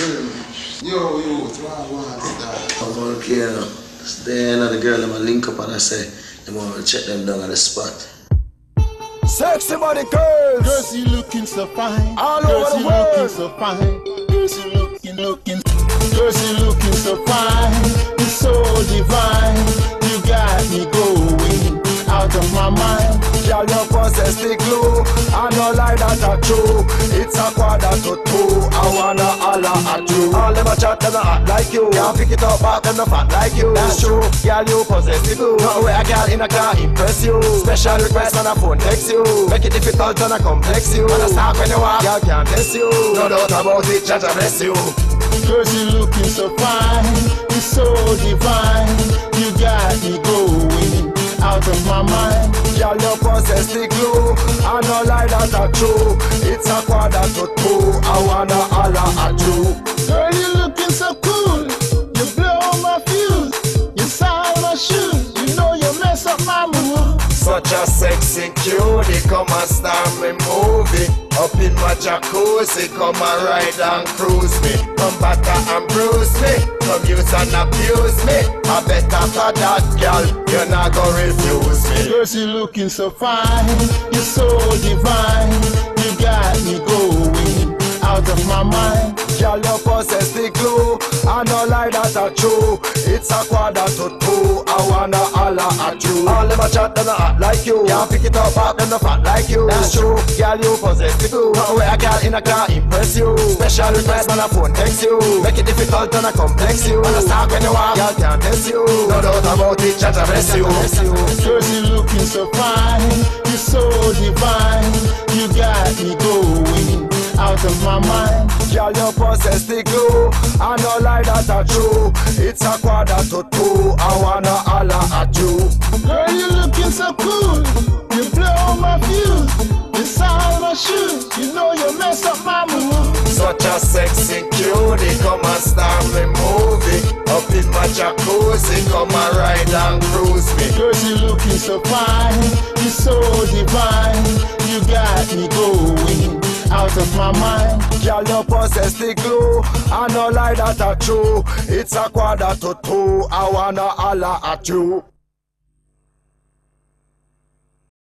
Yo, yo, it's wild, wild style. I'm going to care now. Stay and the girl, them link up and I say, they want to check them down at the spot. Sexy body girls. Girls, you looking so fine. All Girls, over the you world. looking so fine. Girls, you looking, looking. Girls, you looking so fine. You're so divine. You got me going out of my mind. Girl, your possess the glue. I know lie that are true. It's a quarter to two. I wanna at you. All them a chat, them a act like you. Can't pick it up back, them no fat like you. That's true. Girl, you possess the glue. No way a girl in a car impress you. Special request on a phone text you. Make it difficult and a complex you. Wanna start when you walk, girl can't test you. No doubt about it, Jah Jah bless you. Girls, you looking so fine. You're so divine. You got me going out of my mind. Girl, you possess the glue. I know lie that are true. It's a quarter to two. I wanna holla sexy cutie, come and star me movie. Up in my jacuzzi, come and ride and cruise me. Come batter and bruise me, come use and abuse me. I bet after that, girl, you're not gonna refuse me. Girls, you looking so fine. You're so divine. You got me going out of my mind. Girl, you possess the I lie that are true. It's a quarter to two. I wanna holla at you. All them a chat, them act like you. Can't pick it up, up, them no fat like you. That's true. Girl, you possess the glue. No way a girl in a car impress you. Special request on a phone text you. Make it difficult and a complex you. Wanna start when you walk, girl can't test you. No doubt about it, Jah Jah bless you. Girls, you looking so fine. You're mind. Girl, you possess the glue. I know lie that are true. It's a quarter to two. I wanna holla at you. Girl, you looking so cool. You blow my fuse. You sound my shoes. You know you mess up my mood. Such a sexy cutie, come and star me movie. Up in my jacuzzi, come and ride and cruise me. Girls, you looking so fine. You're so divine. You got me going out of my mind. Girl, you possess the glue. I know lie that are true. It's a quarter to two. I wanna holla at you.